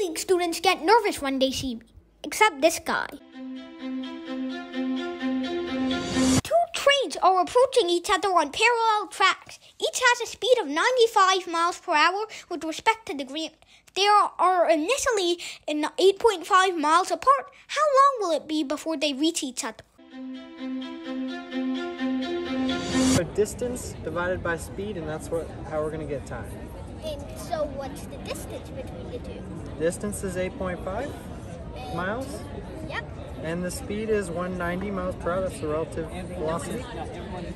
League students get nervous when they see me, except this guy. Two trains are approaching each other on parallel tracks. Each has a speed of 95 miles per hour with respect to the ground. They are initially in 8.5 miles apart. How long will it be before they reach each other? So distance divided by speed, and that's what how we're going to get time. And so, what's the distance between the two? Distance is 8.5 miles, Yep. and the speed is 190 miles per hour. That's the relative velocity.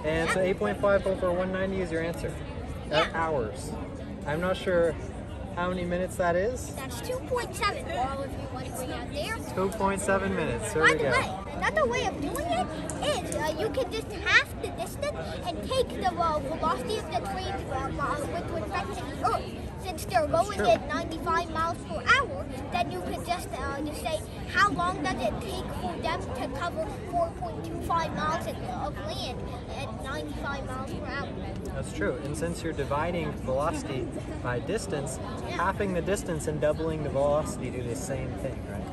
And so 8.5 over 190 is your answer. Uh, hours. I'm not sure how many minutes that is. That's 2.7 all of you wondering out there. 2.7 minutes. There By we the go. way, another way of doing it is uh, you can just half the distance and take the uh, velocity of the train uh, with respect to the Earth. Since they're going true. at 95 miles per hour, then you could just uh, just say how long does it take for them to cover 4.25 miles of land at 95 miles per hour? That's true. And since you're dividing velocity by distance, halving the distance and doubling the velocity do the same thing, right?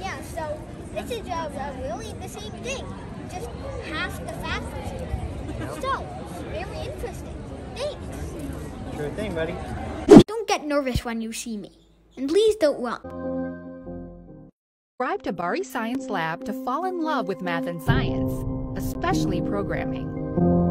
Yeah, so this is uh, uh, really the same thing, just half the factors. So, very interesting. Thanks. Sure thing, buddy. Get nervous when you see me. And please don't run. Subscribe to Bari Science Lab to fall in love with math and science, especially programming.